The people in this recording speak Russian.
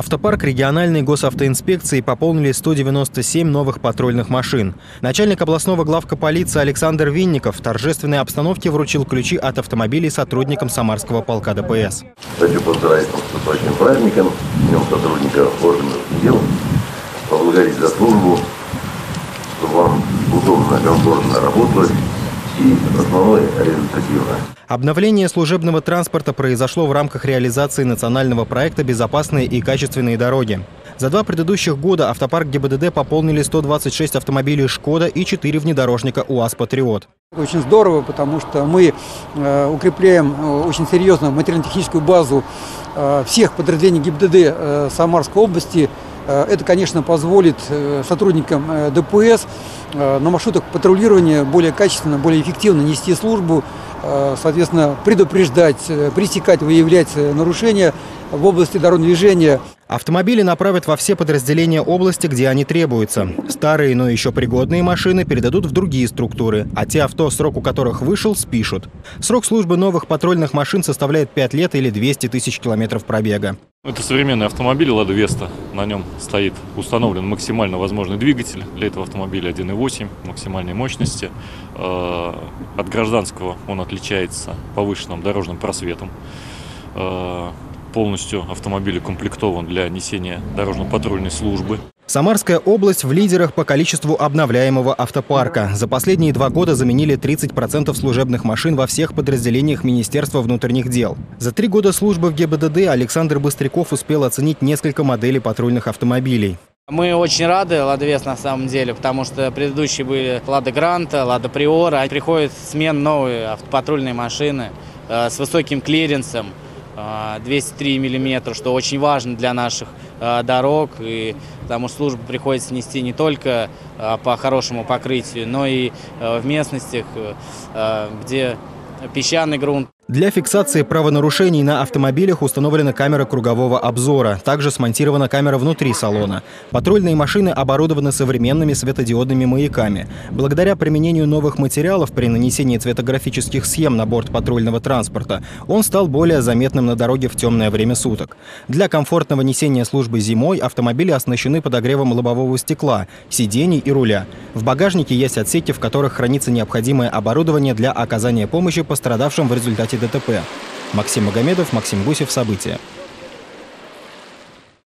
Автопарк региональной госавтоинспекции пополнили 197 новых патрульных машин. Начальник областного главка полиции Александр Винников в торжественной обстановке вручил ключи от автомобилей сотрудникам Самарского полка ДПС. Хочу поздравить с наступающим праздником, Днем сотрудника органов дел, поблагодарить за службу, чтобы вам удобно, комфортно работать и основное результативно. Обновление служебного транспорта произошло в рамках реализации национального проекта «Безопасные и качественные дороги». За два предыдущих года автопарк ГИБДД пополнили 126 автомобилей «Шкода» и 4 внедорожника УАЗ «Патриот». Очень здорово, потому что мы э, укрепляем э, очень серьезно материально-техническую базу э, всех подразделений ГИБДД Самарской области. Это, конечно, позволит сотрудникам ДПС на маршрутах патрулирования более качественно, более эффективно нести службу, соответственно, предупреждать, пресекать, выявлять нарушения в области дорожного движения. Автомобили направят во все подразделения области, где они требуются. Старые, но еще пригодные машины передадут в другие структуры, а те авто, срок у которых вышел, спишут. Срок службы новых патрульных машин составляет 5 лет или 200 тысяч километров пробега. Это современный автомобиль «Лада Веста». На нем стоит установлен максимально возможный двигатель для этого автомобиля 1.8 максимальной мощности. Э, от гражданского он отличается повышенным дорожным просветом э, полностью автомобиль укомплектован для несения дорожно-патрульной службы. Самарская область в лидерах по количеству обновляемого автопарка. За последние два года заменили 30% служебных машин во всех подразделениях Министерства внутренних дел. За три года службы в ГИБДД Александр Быстряков успел оценить несколько моделей патрульных автомобилей. Мы очень рады Ладвес на самом деле, потому что предыдущие были Лада Гранта, Лада Приора. Приходит смен новые патрульные машины э, с высоким клиренсом. 203 а, миллиметра, что очень важно для наших а, дорог, и потому что службу приходится нести не только а, по хорошему покрытию, но и в местностях, где песчаный грунт. Для фиксации правонарушений на автомобилях установлена камера кругового обзора. Также смонтирована камера внутри салона. Патрульные машины оборудованы современными светодиодными маяками. Благодаря применению новых материалов при нанесении цветографических схем на борт патрульного транспорта, он стал более заметным на дороге в темное время суток. Для комфортного несения службы зимой автомобили оснащены подогревом лобового стекла, сидений и руля. В багажнике есть отсеки, в которых хранится необходимое оборудование для оказания помощи пострадавшим в результате ДТП. Максим Магомедов, Максим Гусев. События.